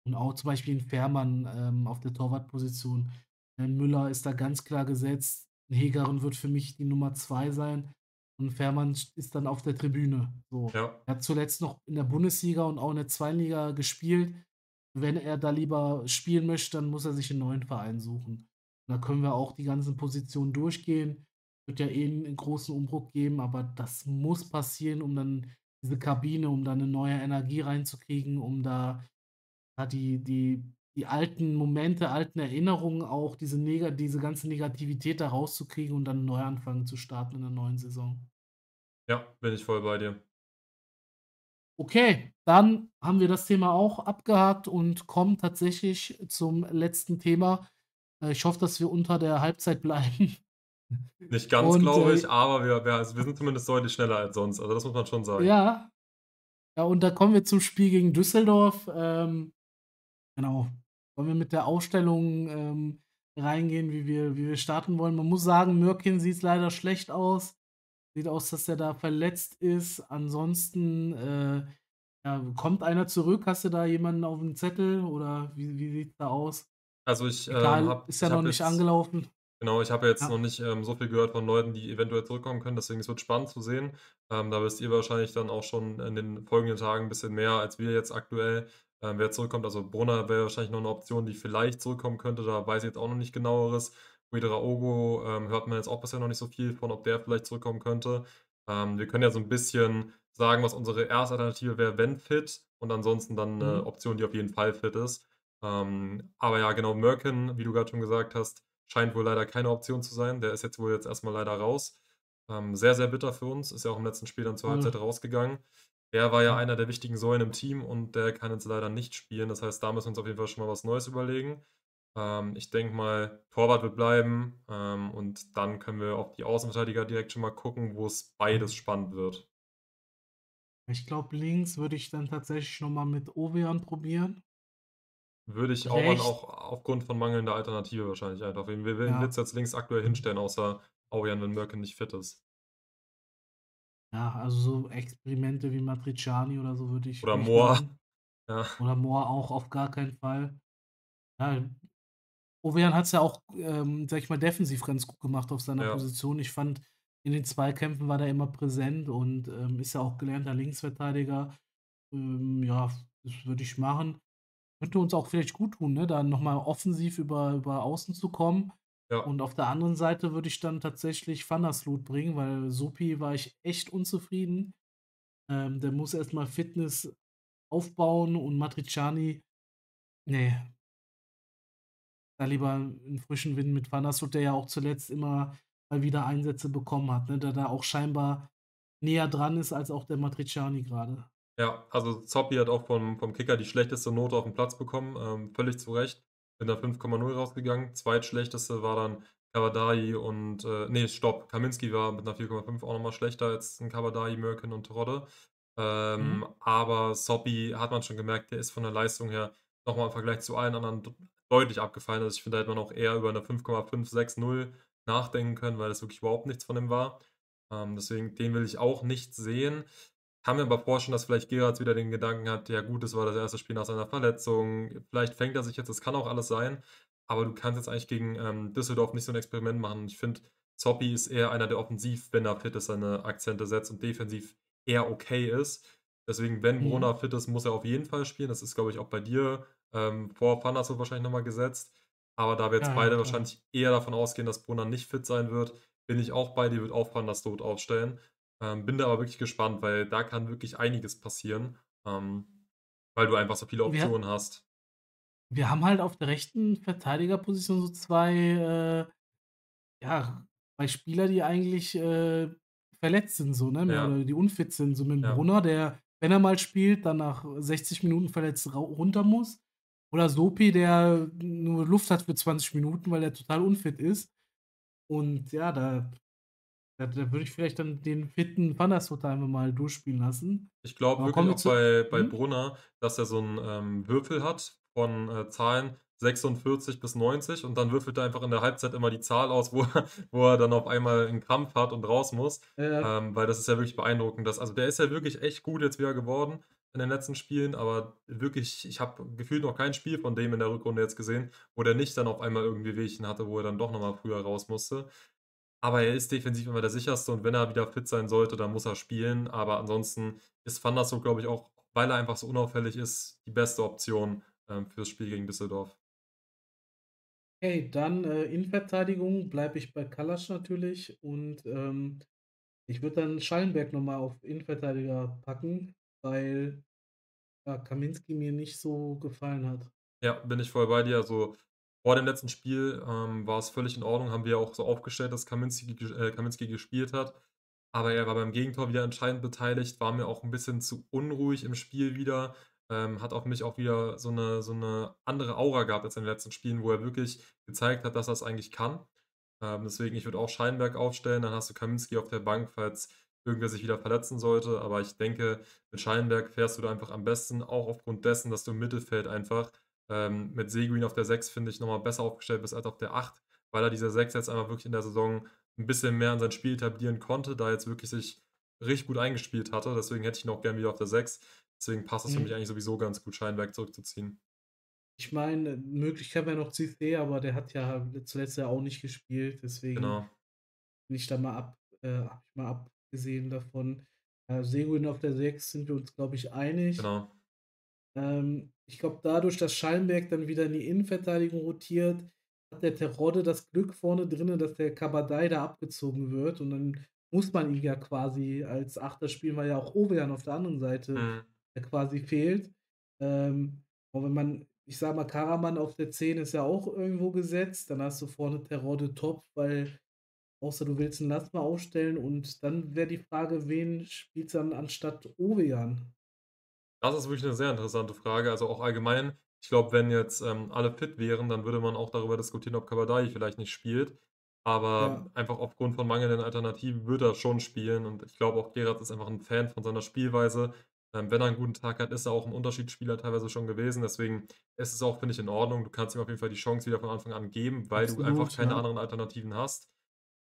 Und auch zum Beispiel 'n Fährmann, ähm, auf der Torwartposition. 'N Müller ist da ganz klar gesetzt. 'N Hegaren wird für mich die Nummer 2 sein und Fährmann st ist dann auf der Tribüne, so. Ja. Er hat zuletzt noch in der Bundesliga und auch in der 2. Liga gespielt. Wenn er da lieber spielen möchte, dann muss er sich 'n neuen Verein suchen. Da können wir auch die ganzen Positionen durchgehen. Wird ja eh 'n großen Umbruch geben, aber das muss passieren, um dann diese Kabine um da 'ne neue Energie reinzukriegen, um da, ja, die die die alten Momente, alten Erinnerungen auch, diese nega diese ganze Negativität da rauszukriegen und dann 'n Neuanfang zu starten in der neuen Saison. Ja, bin ich voll bei dir. Okay, dann haben wir das Thema auch abgehakt und kommen tatsächlich zum letzten Thema. Äh, ich hoffe, dass wir unter der Halbzeit bleiben. Nicht ganz, Und, glaube äh ich, aber wir wir also, wir sind zumindest deutlich schneller als sonst. Also, das muss man schon sagen. Ja. Ja, und da kommen wir zum Spiel gegen Düsseldorf. Ähm, genau. Wollen wir mit der Aufstellung, ähm reingehen, wie wir wie wir starten wollen. Man muss sagen, Mürkin sieht leider schlecht aus. Sieht aus, dass er da verletzt ist. Ansonsten, äh, ja, kommt einer zurück? Hast du da jemanden auf dem Zettel oder wie wie sieht's da aus? Also, ich, Egal, habe ist ja noch nicht angelaufen. Genau, ich habe jetzt Ja. noch nicht, ähm, so viel gehört von Leuten, die eventuell zurückkommen können, deswegen es wird spannend zu sehen. Ähm, da wisst ihr wahrscheinlich dann auch schon in den folgenden Tagen 'n bisschen mehr als wir jetzt aktuell, ähm, wer zurückkommt. Also, Brunner wäre wahrscheinlich noch 'ne Option, die vielleicht zurückkommen könnte, da weiß ich jetzt auch noch nicht Genaueres. Ouedraogo, ähm, hört man jetzt auch bisher noch nicht so viel von, ob der vielleicht zurückkommen könnte. Ähm, wir können ja so 'n bisschen sagen, was unsere erste Alternative wäre, wenn fit und ansonsten dann 'ne Mhm. Option, die auf jeden Fall fit ist. Ähm, aber ja, genau, Mürkin, wie du grad schon gesagt hast, scheint wohl leider keine Option zu sein. Der ist jetzt wohl jetzt erst mal leider raus. Ähm, sehr, sehr bitter für uns, ist ja auch im letzten Spiel dann zur Voll. Halbzeit rausgegangen. Der war ja Ja. einer der wichtigen Säulen im Team und der kann jetzt leider nicht spielen. Das heißt, da müssen wir uns auf jeden Fall schon mal was Neues überlegen. Ähm, ich denke mal, Torwart wird bleiben, ähm, und dann können wir auf die Außenverteidiger direkt schon mal gucken, wo's beides Mhm. spannend wird. Ich glaube, links würde ich dann tatsächlich noch mal mit Ovejan probieren. Würde ich Rechts auch aufgrund von mangelnder Alternative wahrscheinlich einfach. Wen wen wen Ja. du jetzt links aktuell hinstellen, außer Aurian, wenn Mürkin nicht fit ist? Ja, also so Experimente wie Matriciani oder so würde ich Oder machen. Ja. Oder Mohr auch auf gar keinen Fall. Ja, Ovejan hat's ja auch, ähm, sage ich mal, defensiv ganz gut gemacht auf seiner Ja. Position. Ich fand, in den Zweikämpfen war der immer präsent und, ähm, ist ja auch gelernter Linksverteidiger. Ähm, ja, das würde ich machen. Könnte uns auch vielleicht guttun, ne, da noch mal offensiv über über außen zu kommen. Ja. Und auf der anderen Seite würde ich dann tatsächlich Van der Sloot bringen, weil Sopi war ich echt unzufrieden. Ähm, der muss erst mal Fitness aufbauen und Matriciani, ne. Da lieber 'n frischen Wind mit Van der ja auch zuletzt immer mal wieder Einsätze bekommen hat, ne, der da auch scheinbar näher dran ist als auch der Matriciani grade. Ja, also Zoppy hat auch vom vom Kicker die schlechteste Note aufm Platz bekommen, ähm, völlig zu Recht. Mit 'ner 5,0 rausgegangen. Zweitschlechteste war dann Kabadai und, äh ne, stopp, Kaminski war mit 'ner 4,5 auch noch mal schlechter als 'n Kabadai, Mürkin und Terodde. Ähm, Mhm. aber Soppy hat man schon gemerkt, der ist von der Leistung her noch mal im Vergleich zu allen anderen deutlich abgefallen. Also, ich finde, da hätte man auch eher über 'ne 5,5, 6, 0 nachdenken können, weil das wirklich überhaupt nichts von ihm war. Ähm, deswegen, den will ich auch nicht sehen. Kann mir aber vorstellen, dass vielleicht Geratz wieder den Gedanken hat: „Ja gut, das war das 1. Spiel nach seiner Verletzung. Vielleicht fängt er sich jetzt das kann auch alles sein, aber du kannst jetzt eigentlich gegen, ähm, Düsseldorf nicht so 'n Experiment machen.“ Ich finde, Zoppy ist eher einer, der offensiv, wenn er fit ist, seine Akzente setzt und defensiv eher okay ist. Deswegen, wenn Mhm. Brunner fit ist, muss er auf jeden Fall spielen. Das ist, glaube ich, auch bei dir, ähm, vor Van Sloot wahrscheinlich noch mal gesetzt. Aber da wir jetzt Ja, ja, beide klar. wahrscheinlich eher davon ausgehen, dass Brunner nicht fit sein wird, bin ich auch bei dir, würde auch Van Sloot aufstellen. Ähm, bin da aber wirklich gespannt, weil da kann wirklich einiges passieren, ähm, weil du einfach so viele Wir Optionen hast. wir haben halt auf der rechten Verteidigerposition so 2, äh, ja, 2 Spieler, die eigentlich, äh, verletzt sind so, ne, Ja. oder die unfit sind, so mit Ja. Brunner, der, wenn er mal spielt, dann nach 60 Minuten verletzt runter muss. Oder Sopi, der nur Luft hat für 20 Minuten, weil er total unfit ist. Und ja, da da da würde ich vielleicht dann den fitten Sloot einfach mal durchspielen lassen. Ich glaube wirklich auch zu bei bei mhm. Brunner, dass er so 'n, ähm, Würfel hat von, äh, Zahlen 46 bis 90 und dann würfelt er einfach in der Halbzeit immer die Zahl aus, wo er wo er dann auf einmal 'n Krampf hat und raus muss. Ja. Ähm, weil das ist ja wirklich beeindruckend, dass also, der ist ja wirklich echt gut jetzt wieder geworden in den letzten Spielen, aber wirklich, ich habe gefühlt noch kein Spiel von dem in der Rückrunde jetzt gesehen, wo der nicht dann auf einmal irgendwie Wehwehchen hatte, wo er dann doch noch mal früher raus musste. Aber er ist defensiv immer der sicherste und wenn er wieder fit sein sollte, dann muss er spielen. Aber ansonsten ist Van der Sloot, glaube ich, auch, weil er einfach so unauffällig ist, die beste Option, ähm, fürs Spiel gegen Düsseldorf. Okay, dann, äh, Innenverteidigung bleibe ich bei Kalasch natürlich und, ähm, ich würde dann Schallenberg noch mal auf Innenverteidiger packen, weil, ja, Kaminski mir nicht so gefallen hat. Ja, bin ich voll bei dir. Also, vor dem letzten Spiel, ähm, war's völlig in Ordnung, haben wir auch so aufgestellt, dass Kaminski äh, Kaminski gespielt hat. Aber er war beim Gegentor wieder entscheidend beteiligt, war mir auch 'n bisschen zu unruhig im Spiel wieder, ähm, hat auf mich auch wieder so 'ne so 'ne andere Aura gehabt als in den letzten Spielen, wo er wirklich gezeigt hat, dass er's eigentlich kann. Ähm, deswegen, ich würde auch Schallenberg aufstellen, dann hast du Kaminski auf der Bank, falls irgendwer sich wieder verletzen sollte. Aber ich denke, mit Schallenberg fährst du da einfach am besten, auch aufgrund dessen, dass du im Mittelfeld einfach, ähm, mit Seguin auf der 6, finde ich, noch mal besser aufgestellt bist als auf der 8, weil er diese 6 jetzt einfach wirklich in der Saison 'n bisschen mehr an sein Spiel etablieren konnte, da jetzt wirklich sich richtig gut eingespielt hatte. Deswegen hätte ich ihn auch gern wieder auf der 6. Deswegen passt es für mich Mhm. eigentlich sowieso ganz gut, Schallenberg zurückzuziehen. Ich meine, Möglichkeit wäre noch Cissé, aber der hat ja zuletzt ja auch nicht gespielt, deswegen Genau. bin ich da mal ab äh, habe ich mal abgesehen davon. Äh, Seguin auf der 6 sind wir uns, glaube ich, einig. Genau. Ähm, ich glaube, dadurch, dass Schallenberg dann wieder in die Innenverteidigung rotiert, hat der Terodde das Glück vorne drinnen, dass der Kabadai da abgezogen wird und dann muss man ihn ja quasi als Achter spielen, weil ja auch Ovejan auf der anderen Seite, Mhm. quasi fehlt. Ähm, und wenn man ich sage mal, Karaman auf der 10 ist ja auch irgendwo gesetzt, dann hast du vorne Terodde top, weil außer du willst 'n Lassner aufstellen und dann wäre die Frage, wen spielst du dann anstatt Ovejan? Das ist wirklich 'ne sehr interessante Frage. Also, auch allgemein, ich glaube, wenn jetzt, ähm, alle fit wären, dann würde man auch darüber diskutieren, ob Kabadai vielleicht nicht spielt. Aber Ja. einfach aufgrund von mangelnden Alternativen wird er schon spielen und ich glaube auch, Gerrard ist einfach 'n Fan von seiner Spielweise. Ähm, wenn er 'n guten Tag hat, ist er auch 'n Unterschiedsspieler teilweise schon gewesen. Deswegen ist es auch, finde ich, in Ordnung. Du kannst ihm auf jeden Fall die Chance wieder von Anfang an geben, weil du einfach Absolut, keine ja. anderen Alternativen hast.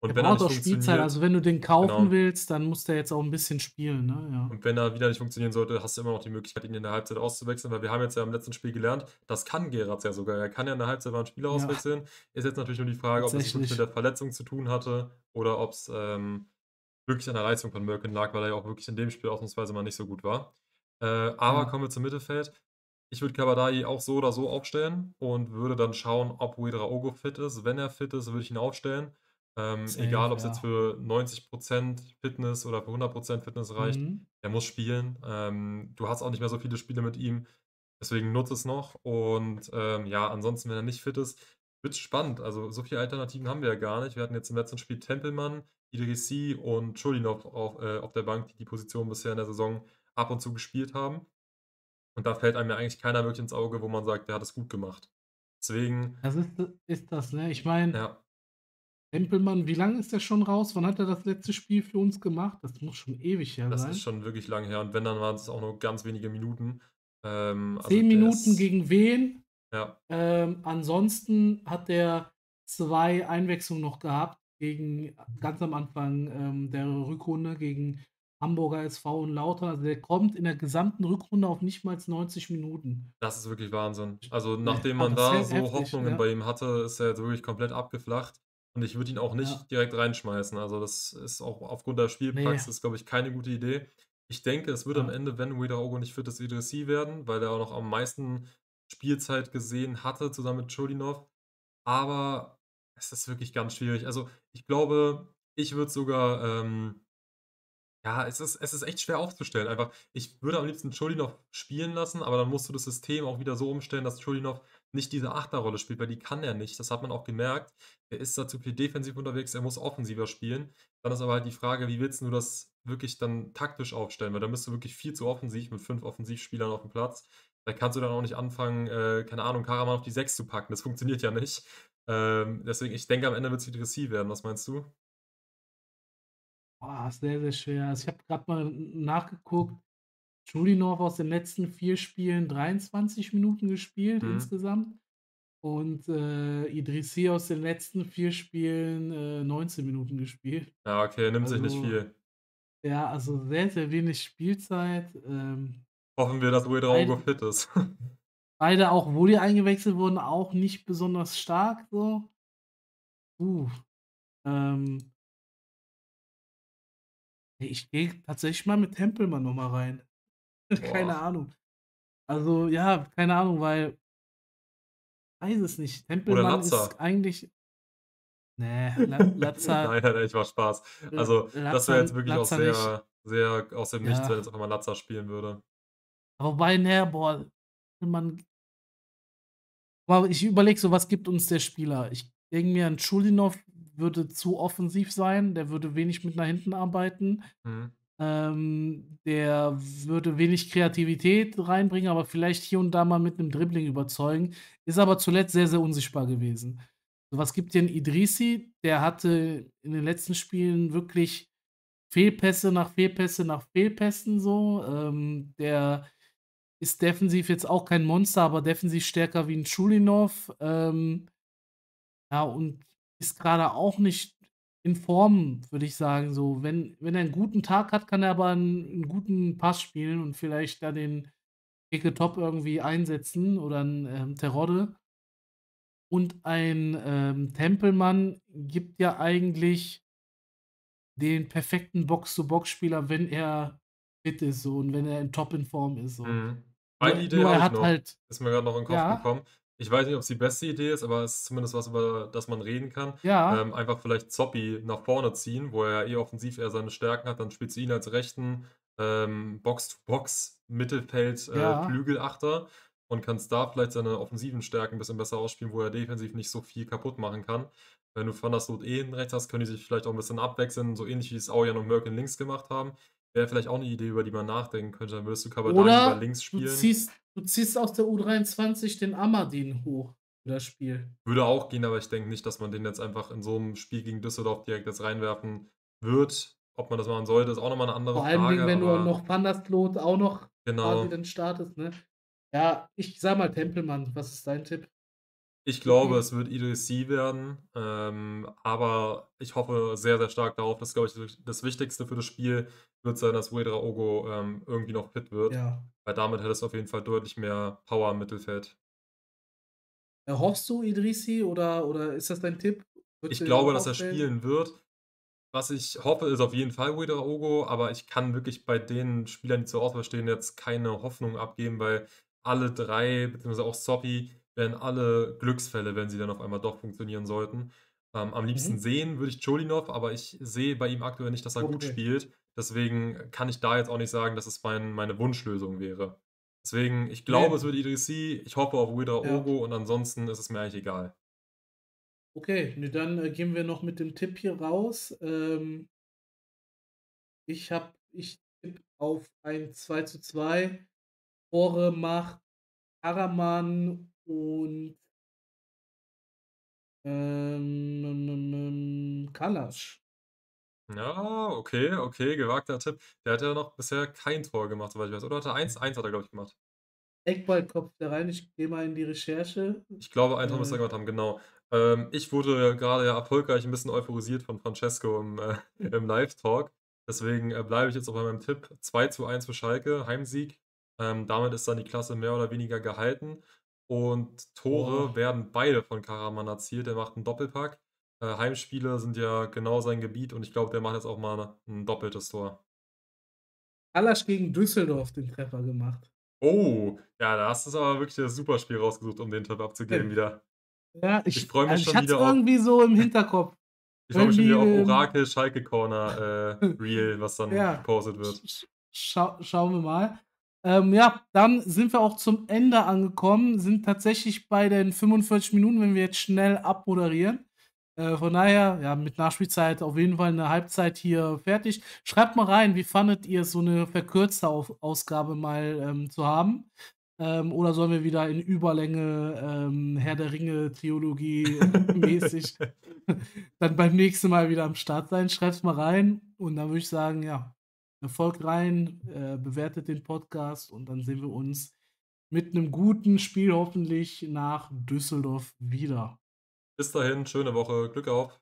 Er Und wenn er braucht auch Spielzeit. Also, wenn du den kaufen genau. willst, dann muss der jetzt auch 'n bisschen spielen, ne? Ja. Und wenn er wieder nicht funktionieren sollte, hast du immer noch die Möglichkeit, ihn in der Halbzeit auszuwechseln, weil wir haben jetzt ja im letzten Spiel gelernt, das kann Gerrard ja sogar. Er kann ja in der Halbzeit mal 'n Spieler Ja. auswechseln. Ist jetzt natürlich nur die Frage, ob das wirklich mit der Verletzung zu tun hatte oder ob's, ähm, wirklich an der Leistung von Mörken lag, weil er ja auch wirklich in dem Spiel ausnahmsweise mal nicht so gut war. Äh, aber Ja. kommen wir zum Mittelfeld. Ich würde Kabadai auch so oder so aufstellen und würde dann schauen, ob Ouedraogo fit ist. Wenn er fit ist, würde ich ihn aufstellen. Ähm, Safe, egal, ob's jetzt ja. für 90 % Fitness oder für 100 % Fitness reicht. Mhm. Er muss spielen. Ähm, du hast auch nicht mehr so viele Spiele mit ihm, deswegen nutze es noch. Und, ähm, ja, ansonsten, wenn er nicht fit ist, wird's spannend. Also, so viele Alternativen haben wir ja gar nicht. Wir hatten jetzt im letzten Spiel Tempelmann, Idrissi und Schulinov auf äh, auf der Bank, die die Position bisher in der Saison ab und zu gespielt haben. Und da fällt einem ja eigentlich keiner wirklich ins Auge, wo man sagt, der hat es gut gemacht. Deswegen Das ist ist das, ne? Ich meine Ja. Tempelmann, wie lange ist der schon raus? Wann hat er das letzte Spiel für uns gemacht? Das muss schon ewig her Das ist sein. schon wirklich lange her und wenn, dann waren's auch nur ganz wenige Minuten. Ähm, also 10 der Minuten ist gegen wen? Ja. Ähm, ansonsten hat der 2 Einwechslungen noch gehabt gegen ganz am Anfang, ähm, der Rückrunde gegen Hamburger SV und Lautern. Also, der kommt in der gesamten Rückrunde auf nicht mal 90 Minuten. Das ist wirklich Wahnsinn. Also, nachdem man das ist da so heftig, Hoffnungen ja. bei ihm hatte, ist er jetzt wirklich komplett abgeflacht und ich würde ihn auch Ja. nicht direkt reinschmeißen. Also, das ist auch aufgrund der. Spielpraxis, glaube ich, keine gute Idee. Ich denke, es wird am Ja. Ende, wenn Ouedraogo nicht fit ist, Idrissi werden, weil der auch noch am meisten Spielzeit gesehen hatte zusammen mit Schulinov. Aber es ist wirklich ganz schwierig. Also, ich glaube, ich würde sogar, ähm ja, es ist es ist echt schwer aufzustellen einfach. Ich würde am liebsten Schulinov spielen lassen, aber dann musst du das System auch wieder so umstellen, dass Schulinov nicht diese Achterrolle spielt, weil die kann er nicht. Das hat man auch gemerkt. Er ist da zu viel defensiv unterwegs, er muss offensiver spielen. Dann ist aber halt die Frage, wie willst du das wirklich dann taktisch aufstellen? Weil dann bist du wirklich viel zu offensiv mit 5 Offensivspielern aufm Platz. Da kannst du dann auch nicht anfangen, äh, keine Ahnung, Karaman auf die 6 zu packen. Das funktioniert ja nicht. Ähm, deswegen, ich denke, am Ende wird's Idrissi werden. Was meinst du? Boah, sehr, sehr schwer. Also, ich habe grad mal nachgeguckt. Schulinov aus den letzten 4 Spielen 23 Minuten gespielt Mhm. insgesamt und, äh, Idrissi aus den letzten 4 Spielen, äh, 19 Minuten gespielt. Ja, okay, nimmt sich nicht Also viel. ja, also, sehr, sehr wenig Spielzeit. Ähm Hoffen wir, dass Ouedraogo beide fit ist. beide auch, wo die eingewechselt wurden, auch nicht besonders stark so. Puh, ähm ich gehe tatsächlich mal mit Tempelmann noch mal rein. Keine. Ahnung. Also, ja, keine Ahnung, weil weiß es nicht. Oder Tempelmann ist eigentlich ne, La Latza Nein, nein, nein, ich mache Spaß. Also, das wäre jetzt wirklich auch Latza nicht. sehr sehr aus dem Nichts, wenn Ja. jetzt auf einmal Latza spielen würde. Wobei, ne, boah, man Aber ich überlege so, was gibt uns der Spieler? Ich denke mir, 'n Schulinov würde zu offensiv sein, der würde wenig mit nach hinten arbeiten. Mhm. Ähm, der würde wenig Kreativität reinbringen, aber vielleicht hier und da mal mit 'nem Dribbling überzeugen, ist aber zuletzt sehr, sehr unsichtbar gewesen. Was gibt dir 'n Idrissi? Der hatte in den letzten Spielen wirklich Fehlpässe nach Fehlpässe nach Fehlpässen so. Ähm, der ist defensiv jetzt auch kein Monster, aber defensiv stärker wie 'n Schulinov. Ähm, ja, und ist grade auch nicht in Form, würde ich sagen, so. Wenn wenn er 'n guten Tag hat, kann er aber 'n 'n guten Pass spielen und vielleicht da den Top irgendwie einsetzen oder 'n, ähm, Terodde. Und ein, ähm, Tempelmann gibt ja eigentlich den perfekten Box-to-Box-Spieler, wenn er fit ist so und wenn er in top in Form ist so. Mhm. Nur Idee nur habe er hat noch, halt ist mir grad noch in 'n Kopf ja? gekommen. Ich weiß nicht, ob's die beste Idee ist, aber es ist zumindest was, über das man reden kann. Ja. Ähm, einfach vielleicht Zoppy nach vorne ziehen, wo er eh offensiv eher seine Stärken hat. Dann spielst du ihn als rechten, ähm, Box-to-Box Mittelfeld äh, Ja. Flügelachter und kannst da vielleicht seine offensiven Stärken 'n bisschen besser ausspielen, wo er defensiv nicht so viel kaputt machen kann. Wenn du Van der Sloot eh rechts hast, können die sich vielleicht auch 'n bisschen abwechseln, so ähnlich wie es Aujan und Merkin links gemacht haben. Wäre vielleicht auch 'ne Idee, über die man nachdenken könnte. Dann würdest du Kabadagi über Oder links du spielen. ziehst du ziehst aus der U23 den Amardin hoch für das Spiel. Würde auch gehen, aber ich denke nicht, dass man den jetzt einfach in so 'nem Spiel gegen Düsseldorf direkt jetzt reinwerfen wird. Ob man das machen sollte, ist auch noch mal 'ne andere Vor allen Dingen, Frage, wenn du noch Sloot auch noch quasi Genau. dann startest, ne? Ja, ich sage mal Tempelmann. Was ist dein Tipp? Ich glaube, es wird Idrissi werden, ähm, aber ich hoffe sehr, sehr stark darauf. Das ist, glaube ich, das Wichtigste für das Spiel wird sein, dass Ouedraogo, ähm, irgendwie noch fit wird, Ja. weil damit hättest du auf jeden Fall deutlich mehr Power im Mittelfeld. Erhoffst du Idrissi oder oder ist das dein Tipp? Würdest Ich du ihn auch glaube, dass er aufstellen? spielen wird. Was ich hoffe, ist auf jeden Fall Ouedraogo, aber ich kann wirklich bei den Spielern, die zur Auswahl stehen, jetzt keine Hoffnung abgeben, weil alle 3 beziehungsweise auch Zoppy wären alle Glücksfälle, wenn sie dann auf einmal doch funktionieren sollten. Ähm, am liebsten Mhm. sehen würde ich Çolinov, aber ich sehe bei ihm aktuell nicht, dass er gut Okay. spielt. Deswegen kann ich da jetzt auch nicht sagen, dass es mein meine Wunschlösung wäre. Deswegen, ich glaube, es Ne. wird Idrissi. Ich hoffe auf Ja. Ouedraogo und ansonsten ist es mir eigentlich egal. Okay, ne, dann, äh, gehen wir noch mit dem Tipp hier raus. Ähm ich habe ich tippe auf ein 2:2. Tore macht Karaman und ähm, ähm, ähm, ähm, Kalasch. Ja, okay, okay, gewagter Tipp. Der hat ja noch bisher kein Tor gemacht, soweit ich weiß. Oder hat er 1? 1 hat er, glaube ich, gemacht. Eckball köpft er rein. Ich gehe mal in die Recherche. Ich glaube, ein Tor müsste Äh er gemacht haben, genau. Ähm, ich wurde grade ja erfolgreich 'n bisschen euphorisiert von Francesco im, äh im Live-Talk. Deswegen, äh, bleibe ich jetzt auch bei meinem Tipp 2:1 für Schalke, Heimsieg. Ähm, damit ist dann die Klasse mehr oder weniger gehalten und Tore Boah. werden beide von Karaman erzielt. Der macht 'n Doppelpack. Äh, Heimspiele sind ja genau sein Gebiet und ich glaube, der macht jetzt auch mal 'n doppeltes Tor. Kalasch gegen Düsseldorf den Treffer gemacht. Oh, ja, da hast du's aber wirklich das Superspiel rausgesucht, um den Tipp abzugeben wieder. Ja, Ich ich freue mich also, ich schon es wieder auf irgendwie so im Hinterkopf. ich freue mich schon wieder auf Orakel Schalke Corner, äh, Reel, was dann Ja, gepostet wird. sch schau schauen wir mal. Ähm, ja, dann sind wir auch zum Ende angekommen, sind tatsächlich bei den 45 Minuten, wenn wir jetzt schnell abmoderieren. Äh, von daher, ja, mit Nachspielzeit auf jeden Fall 'ne Halbzeit hier fertig. Schreibt mal rein, wie fandet ihr so 'ne verkürzte Auf Ausgabe mal, ähm, zu haben? Ähm, oder sollen wir wieder in Überlänge, ähm, Herr der Ringe Trilogie mäßig dann beim nächsten Mal wieder am Start sein? Schreibt's mal rein und dann würde ich sagen, ja, folgt rein, äh, bewertet den Podcast und dann sehen wir uns mit 'nem guten Spiel hoffentlich nach Düsseldorf wieder. Bis dahin, schöne Woche. Glück auf.